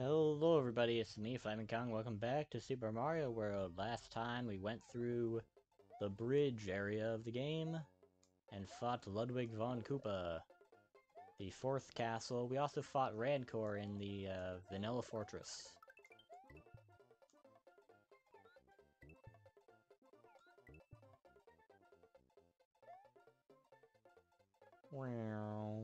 Hello everybody, it's me, Flaming Kong. Welcome back to Super Mario World. Last time we went through the bridge area of the game and fought Ludwig von Koopa, the fourth castle. We also fought Rancor in the uh, Vanilla Fortress. Wow.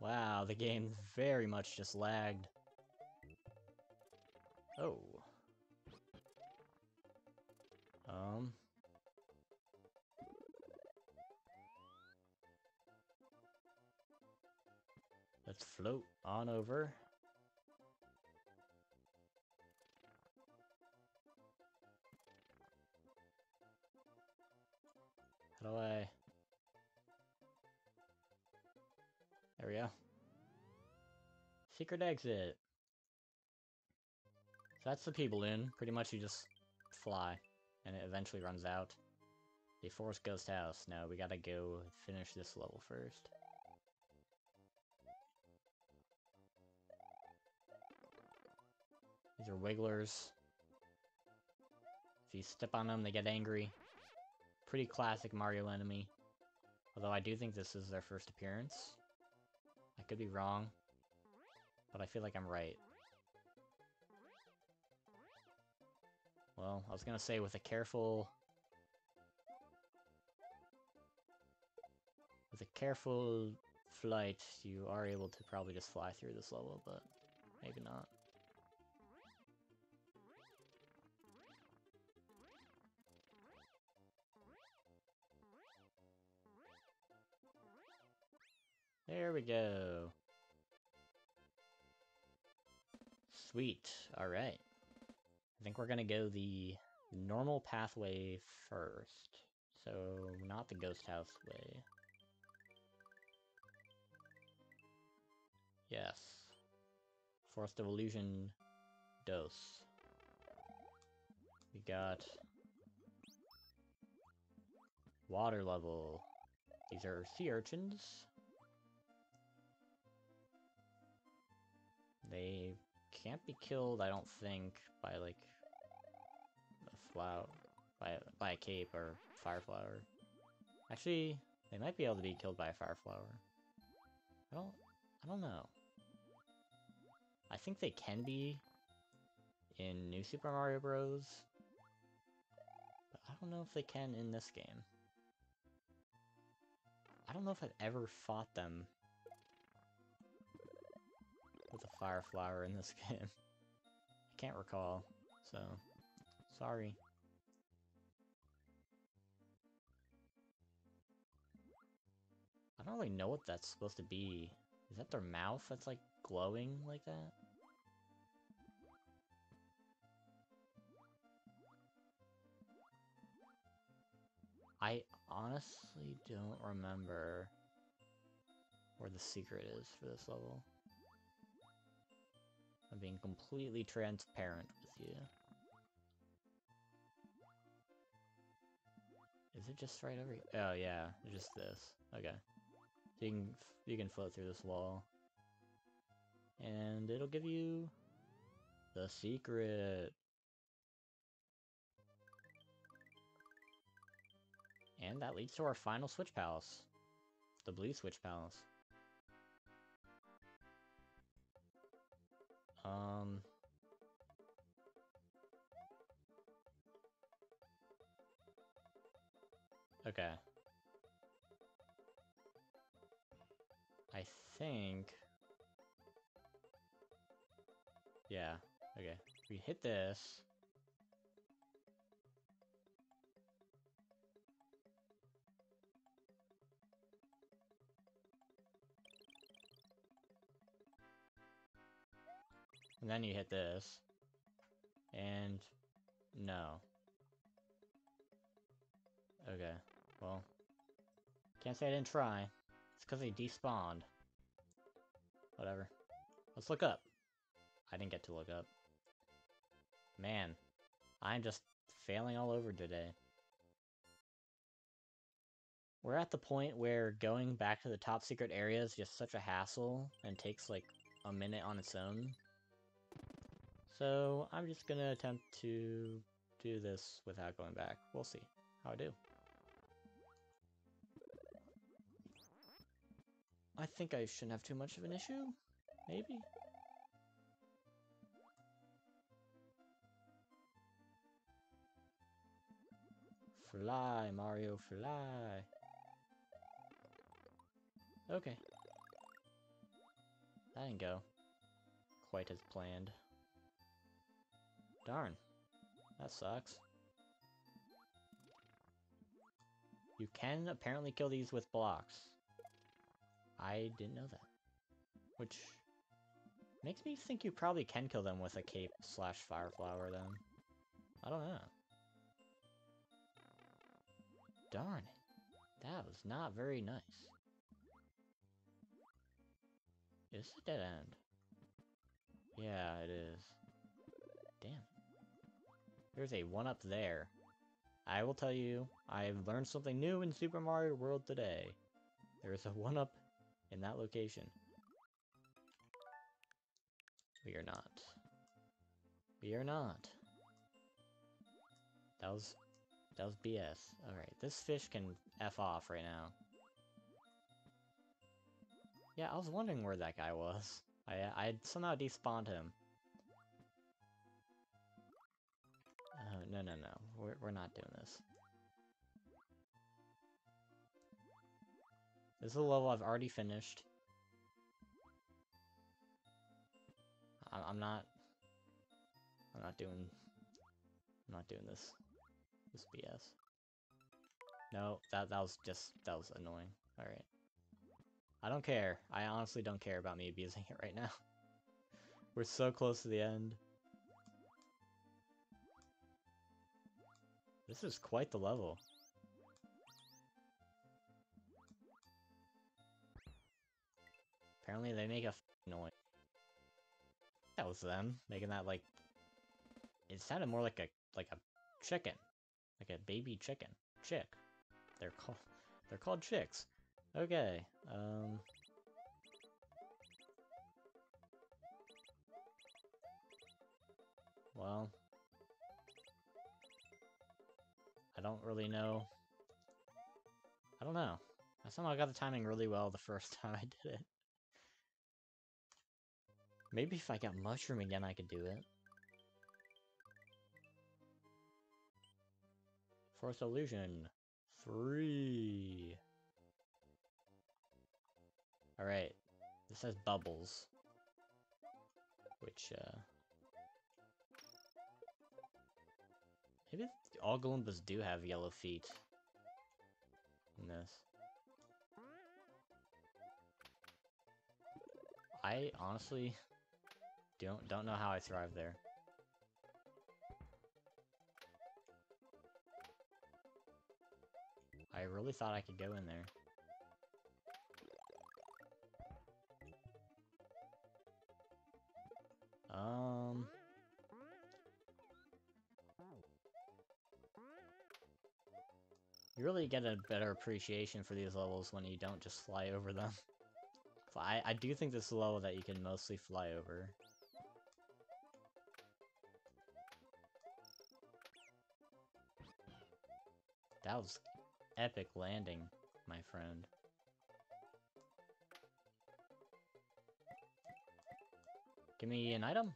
Wow, the game very much just lagged. Oh. Um. Let's float on over. How do I... There we go. Secret exit. So that's the P-Balloon. Pretty much you just fly, and it eventually runs out. The Forest Ghost House. No, we gotta go finish this level first. These are wigglers. If you step on them, they get angry. Pretty classic Mario enemy. Although I do think this is their first appearance. I could be wrong. But I feel like I'm right. Well, I was gonna say with a careful... With a careful flight, you are able to probably just fly through this level, but maybe not. There we go. Sweet. Alright. I think we're gonna go the normal pathway first. So, not the ghost house way. Yes. Forest of Illusion dose. We got water level. These are sea urchins. They can't be killed, I don't think, by like a flower, by by a cape or fire flower. Actually, they might be able to be killed by a fire flower. I don't, I don't know. I think they can be in New Super Mario Bros. But I don't know if they can in this game. I don't know if I've ever fought them with a fire flower in this game. I can't recall, so sorry. I don't really know what that's supposed to be. Is that their mouth that's like glowing like that? I honestly don't remember where the secret is for this level. I'm being completely transparent with you. Is it just right over here? Oh yeah, just this. Okay. So you can you can float through this wall. And it'll give you the secret. And that leads to our final Switch Palace. The Blue Switch Palace. Um... Okay. I think... Yeah, okay. We hit this. And then you hit this. And... No. Okay, well... Can't say I didn't try. It's because they despawned. Whatever. Let's look up. I didn't get to look up. Man, I'm just failing all over today. We're at the point where going back to the top secret area is just such a hassle and takes like a minute on its own. So I'm just gonna attempt to do this without going back. We'll see how I do. I think I shouldn't have too much of an issue. Maybe? Fly, Mario, fly. Okay. That didn't go quite as planned. Darn. That sucks. You can apparently kill these with blocks. I didn't know that. Which makes me think you probably can kill them with a cape slash fire flower then. I don't know. Darn. That was not very nice. Is a dead end? Yeah, it is. Damn. There's a one up there. I will tell you, I've learned something new in Super Mario World today. There is a one up in that location. We are not. We are not. That was... That was BS. Alright, this fish can F off right now. Yeah, I was wondering where that guy was. I I somehow despawned him. No, no, no. We're, we're not doing this. This is a level I've already finished. I I'm not... I'm not doing... I'm not doing this. This BS. No, that, that was just... That was annoying. Alright. I don't care. I honestly don't care about me abusing it right now. We're so close to the end. This is quite the level. Apparently they make a noise. That was them, making that like... It sounded more like a like a chicken. Like a baby chicken. Chick. They're called they're called chicks. Okay, um... Well... I don't really know. I don't know. I somehow got the timing really well the first time I did it. Maybe if I got Mushroom again I could do it. Forest Illusion. Three. Alright. This has bubbles. Which, uh... Maybe all Goombas do have yellow feet. In this. I honestly don't don't know how I thrive there. I really thought I could go in there. Um... You really get a better appreciation for these levels when you don't just fly over them. I, I do think this is a level that you can mostly fly over. That was epic landing, my friend. Give me an item?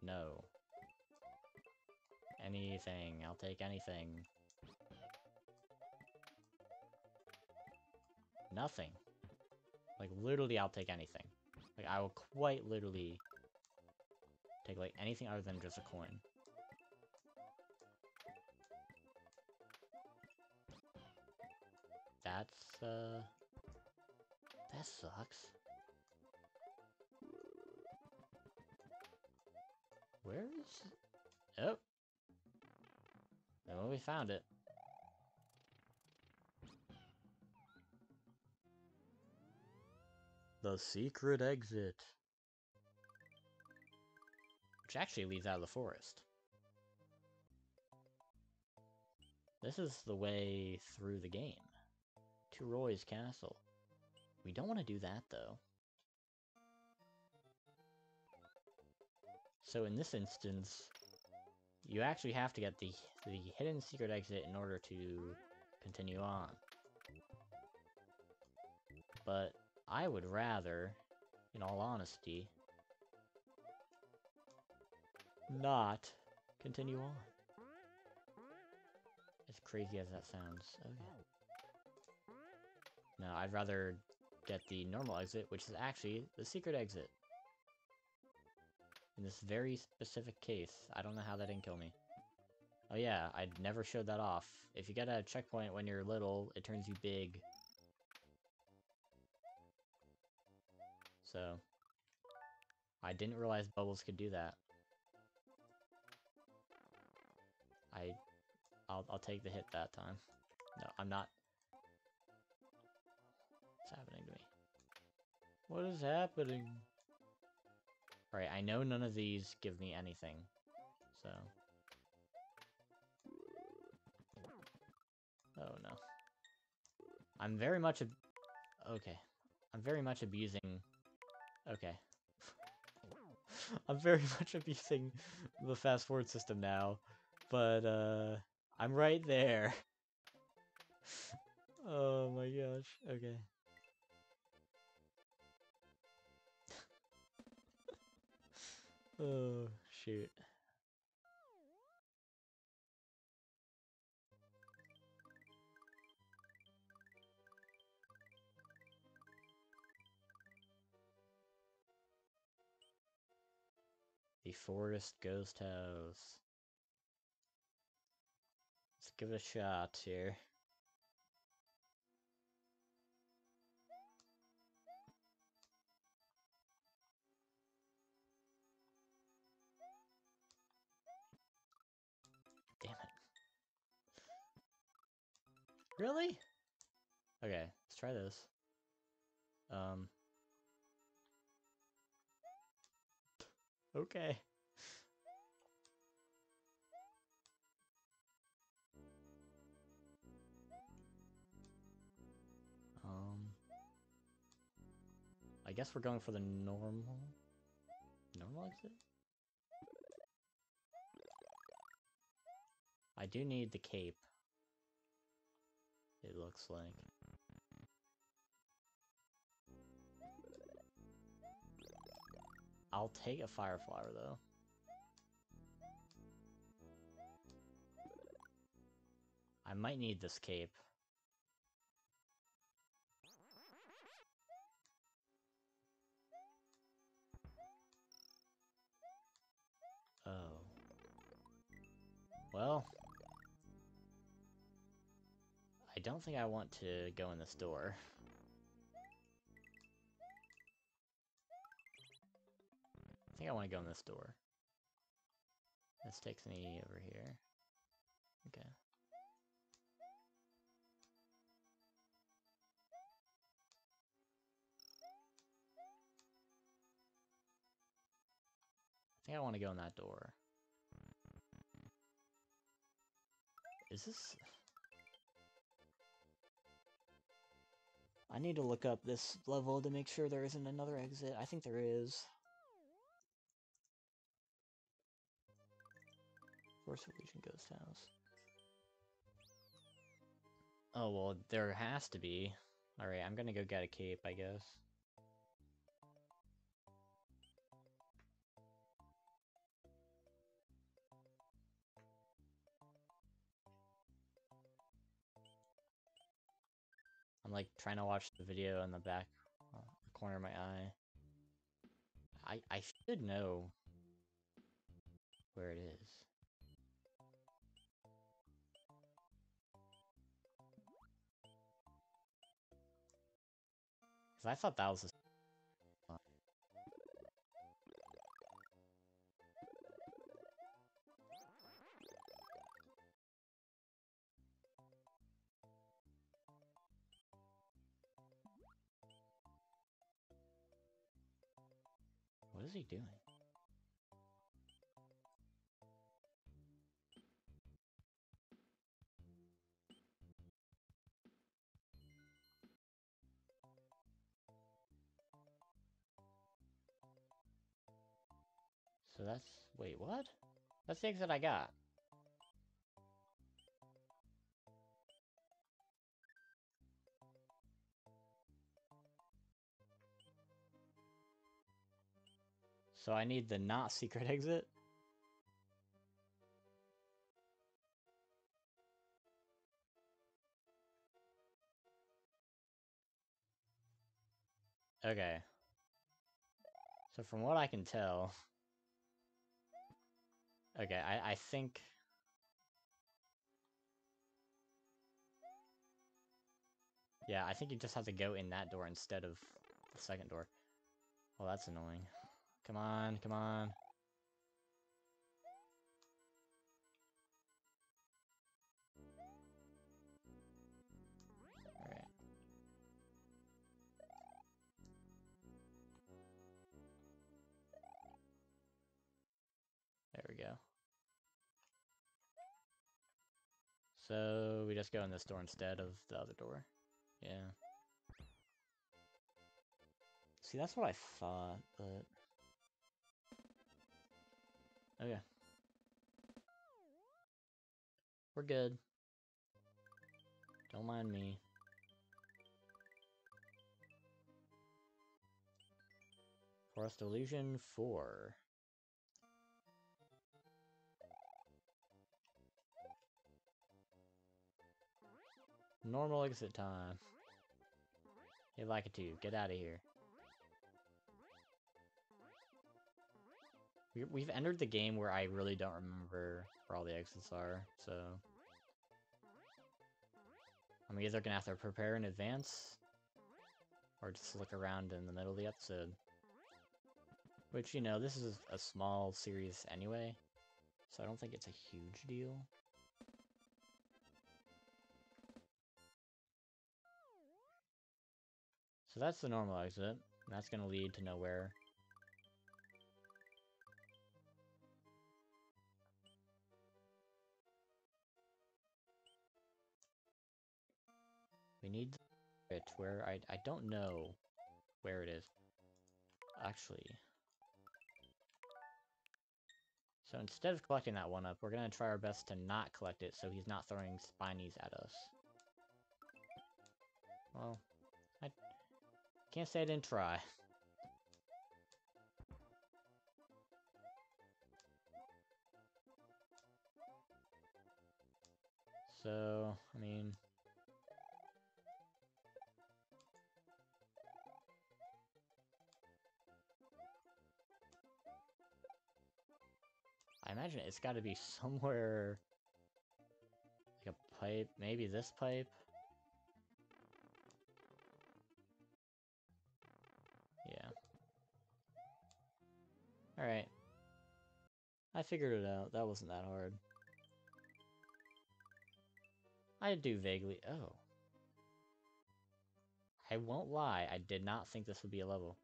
No. Anything. I'll take anything. Nothing. Like, literally, I'll take anything. Like, I will quite literally take, like, anything other than just a coin. That's, uh... That sucks. Where is... Oh! Oh, we found it. The secret exit. Which actually leads out of the forest. This is the way through the game. to Roy's castle. We don't want to do that, though. So in this instance, you actually have to get the, the hidden secret exit in order to continue on. But I would rather, in all honesty, not continue on. As crazy as that sounds. No, I'd rather get the normal exit, which is actually the secret exit. In this very specific case. I don't know how that didn't kill me. Oh yeah, I'd never showed that off. If you get a checkpoint when you're little, it turns you big. So... I didn't realize bubbles could do that. I... I'll, I'll take the hit that time. No, I'm not... What's happening to me? What is happening? Alright, I know none of these give me anything, so... Oh no. I'm very much ab- Okay. I'm very much abusing... Okay. I'm very much abusing the fast forward system now, but uh, I'm right there. oh my gosh, okay. Oh, shoot. The Forest Ghost House. Let's give it a shot here. Damn it. Really? Okay, let's try this. Um. Okay. Um. I guess we're going for the normal... Normal exit? I do need the cape it looks like. I'll take a fire flower though. I might need this cape. Oh. Well, I don't think I want to go in this door. think I want to go in this door. This takes me over here. Okay. I think I want to go in that door. Is this... I need to look up this level to make sure there isn't another exit. I think there is. Forest Illusion Ghost House. Oh, well, there has to be. Alright, I'm gonna go get a cape, I guess. I'm like trying to watch the video in the back uh, corner of my eye. I I should know where it is. Cause I thought that was a... What is he doing? That's... Wait, what? That's the exit I got. So I need the not secret exit? Okay. So from what I can tell... Okay, I, I think... Yeah, I think you just have to go in that door instead of the second door. Well, that's annoying. Come on, come on. So, we just go in this door instead of the other door. Yeah. See, that's what I thought, but... Okay. We're good. Don't mind me. Forest Illusion 4. Normal exit time. Hey, like it too. Get out of here. We, we've entered the game where I really don't remember where all the exits are, so... I'm either gonna have to prepare in advance, or just look around in the middle of the episode. Which, you know, this is a small series anyway, so I don't think it's a huge deal. So that's the normal exit. That's gonna lead to nowhere. We need it where I I don't know where it is. Actually. So instead of collecting that one up, we're gonna try our best to not collect it so he's not throwing spinies at us. Well, can't say I didn't try. So, I mean... I imagine it's got to be somewhere... Like a pipe, maybe this pipe? Alright. I figured it out. That wasn't that hard. I do vaguely... Oh. I won't lie, I did not think this would be a level.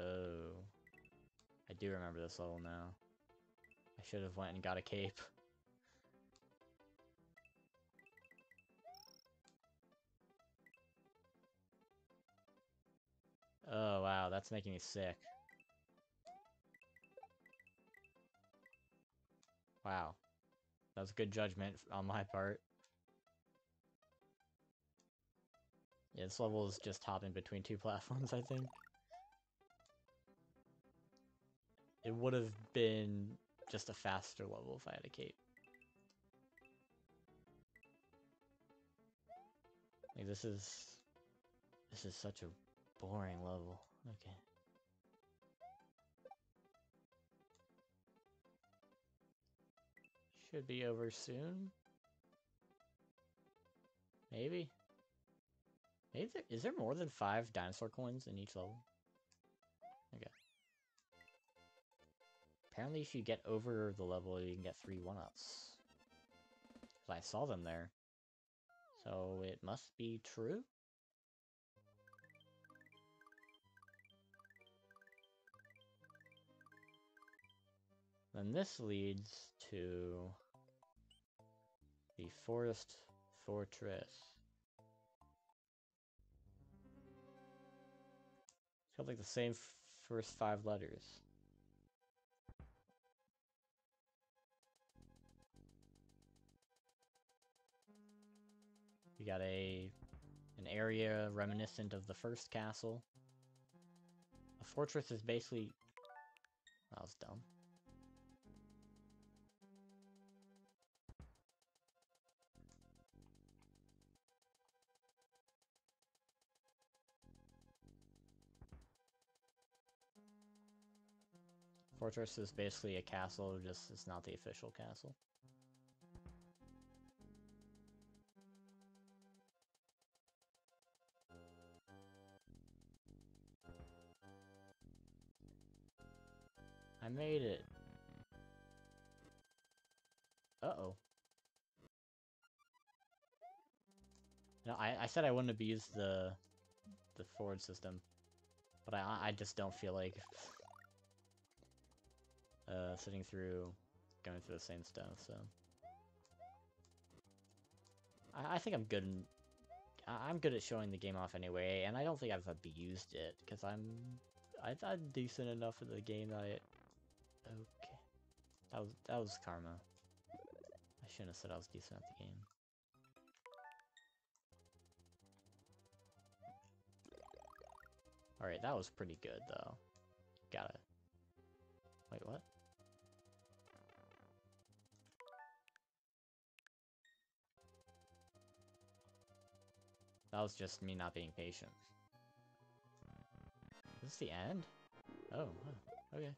Oh. I do remember this level now. I should have went and got a cape. That's making me sick. Wow. That was good judgment on my part. Yeah, this level is just hopping between two platforms, I think. It would have been just a faster level if I had a cape. Like, this is... This is such a boring level. Okay. Should be over soon. Maybe. Maybe there, is there more than five dinosaur coins in each level? Okay. Apparently if you get over the level, you can get three one-ups. I saw them there. So it must be true? Then this leads to the Forest Fortress. It's Got like the same first five letters. We got a an area reminiscent of the first castle. A fortress is basically that was dumb. Fortress is basically a castle, just it's not the official castle. I made it. Uh-oh. No, I, I said I wouldn't abuse the the forward system, but I I just don't feel like uh, sitting through, going through the same stuff, so. I, I think I'm good in, I, am good at showing the game off anyway, and I don't think I've abused it, because I'm, I'm decent enough at the game that I, okay. That was, that was karma. I shouldn't have said I was decent at the game. Alright, that was pretty good, though. Gotta... That was just me not being patient. Is this the end? Oh, okay.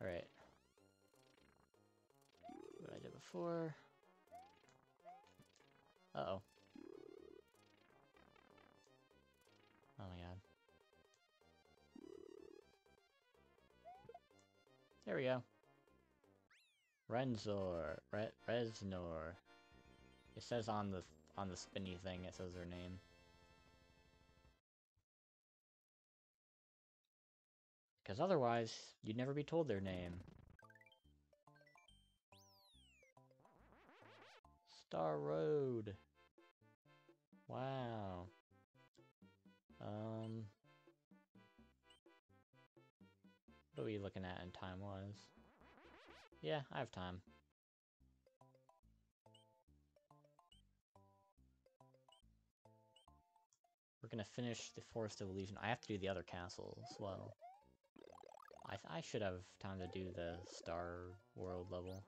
Alright. What I did before. Uh-oh. Oh my god. There we go. Renzor, Re Reznor. It says on the on the spinny thing, it says their name. Because otherwise, you'd never be told their name. Star Road. Wow. Um. What are we looking at in time-wise? Yeah, I have time. We're gonna finish the Forest of Illusion. I have to do the other castle as well. I, I should have time to do the Star World level.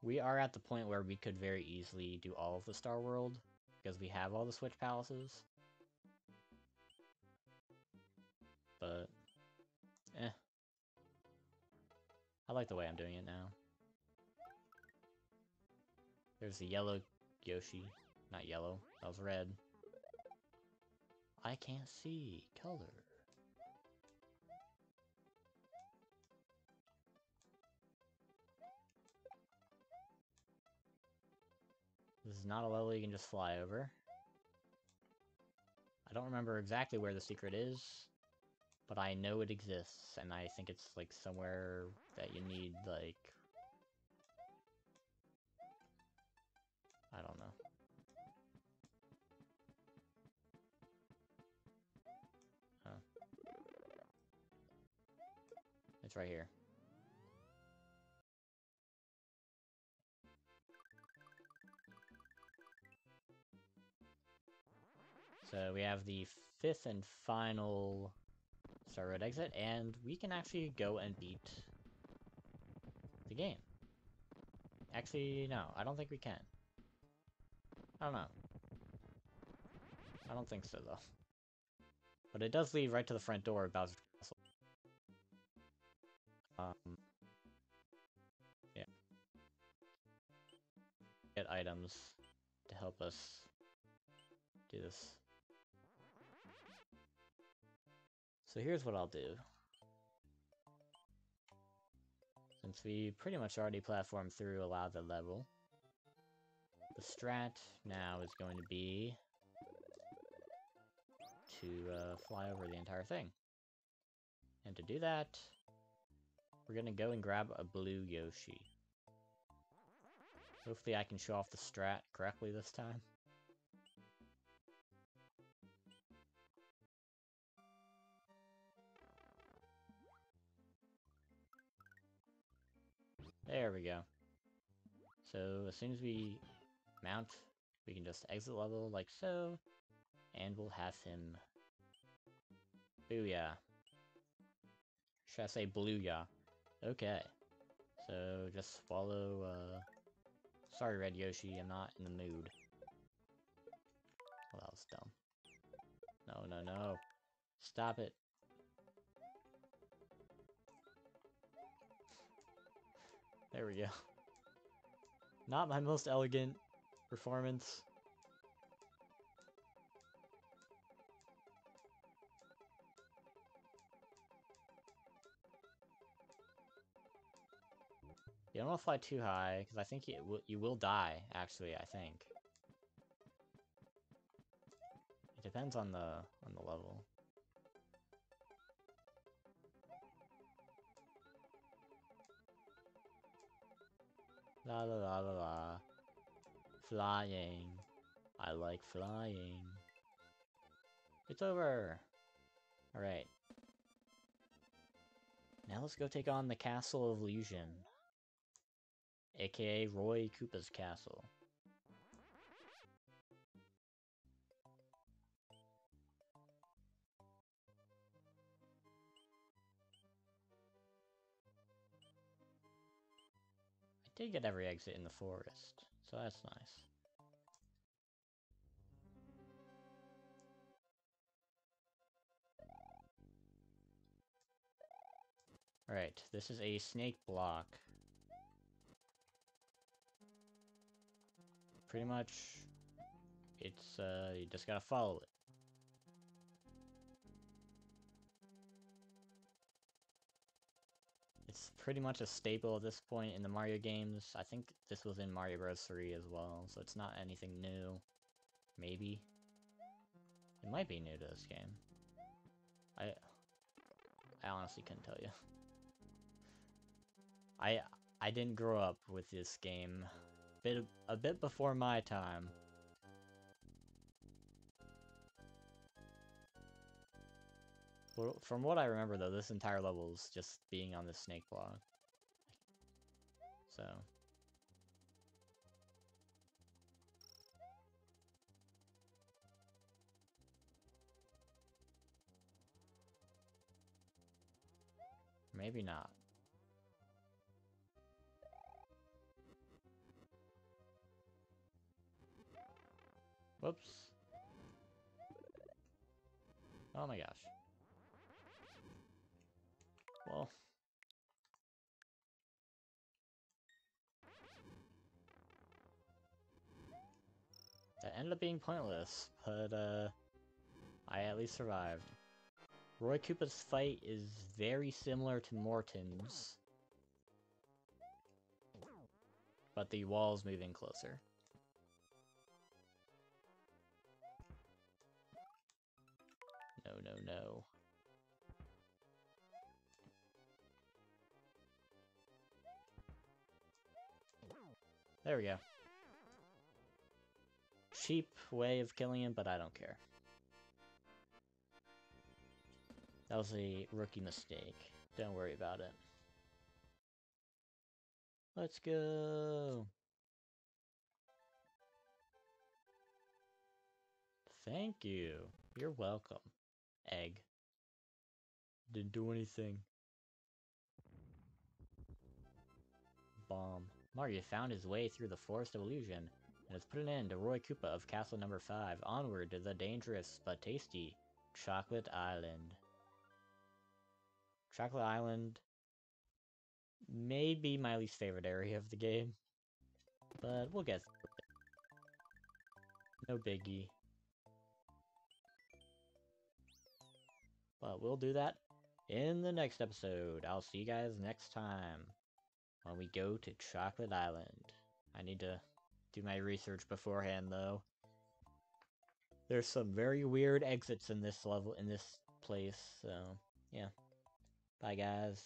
We are at the point where we could very easily do all of the Star World, because we have all the Switch Palaces. But, eh. I like the way I'm doing it now. There's the yellow Yoshi. Not yellow, that was red. I can't see color. Not a level you can just fly over. I don't remember exactly where the secret is, but I know it exists, and I think it's, like, somewhere that you need, like... I don't know. Huh. It's right here. So we have the fifth and final Star Road exit, and we can actually go and beat the game. Actually, no, I don't think we can. I don't know. I don't think so, though. But it does lead right to the front door of Bowser's Castle. Um, yeah. Get items to help us do this. So here's what I'll do. Since we pretty much already platformed through a lot of the level, the strat now is going to be to uh, fly over the entire thing. And to do that, we're gonna go and grab a blue Yoshi. Hopefully I can show off the strat correctly this time. There we go. So as soon as we mount, we can just exit level like so, and we'll have him... Booyah. Should I say blueya? Okay. So just swallow, uh... Sorry, Red Yoshi, I'm not in the mood. Well, that was dumb. No, no, no. Stop it. There we go. Not my most elegant performance. You don't want to fly too high, because I think you, will, you will die, actually, I think. It depends on the on the level. La la la la la. Flying. I like flying. It's over! Alright. Now let's go take on the Castle of Illusion. AKA Roy Koopa's castle. Did get every exit in the forest, so that's nice. Alright, this is a snake block. Pretty much, it's, uh, you just gotta follow it. It's pretty much a staple at this point in the Mario games. I think this was in Mario Bros. 3 as well, so it's not anything new. Maybe? It might be new to this game. I... I honestly couldn't tell you. I I didn't grow up with this game. Bit, a bit before my time. Well, from what I remember though, this entire level is just being on the snake block. So... Maybe not. Whoops. Oh my gosh. Well. That ended up being pointless, but uh, I at least survived. Roy Koopa's fight is very similar to Morton's, but the wall's moving closer. No, no, no. There we go. Cheap way of killing him, but I don't care. That was a rookie mistake. Don't worry about it. Let's go! Thank you. You're welcome. Egg. Didn't do anything. Bomb. Mario found his way through the Forest of Illusion and has put an end to Roy Koopa of Castle Number 5 onward to the dangerous but tasty Chocolate Island. Chocolate Island may be my least favorite area of the game, but we'll get. No biggie. But we'll do that in the next episode. I'll see you guys next time when we go to Chocolate Island. I need to do my research beforehand though. There's some very weird exits in this level, in this place, so yeah. Bye, guys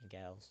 and gals.